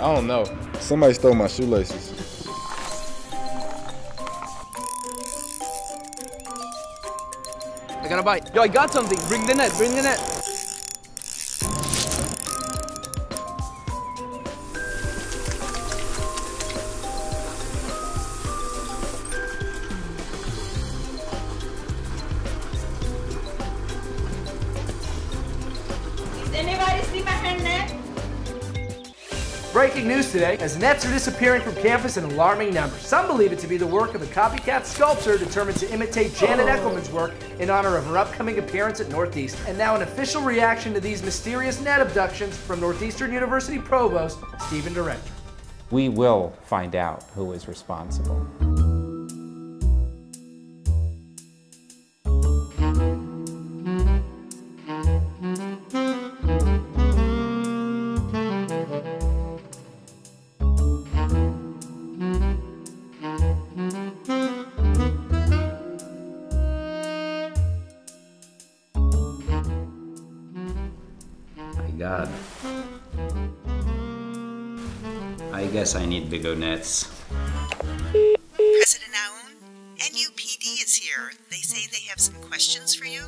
I don't know. Somebody stole my shoelaces. I got a bite. Yo, I got something. Bring the net. Bring the net. Did anybody see my hairnet? Breaking news today, as nets are disappearing from campus in alarming numbers. Some believe it to be the work of a copycat sculptor determined to imitate Janet oh. Echelman's work in honor of her upcoming appearance at Northeastern. And now an official reaction to these mysterious net abductions from Northeastern University Provost Stephen Director. We will find out who is responsible. God. I guess I need bigger nets. President Aoun, NUPD is here. They say they have some questions for you.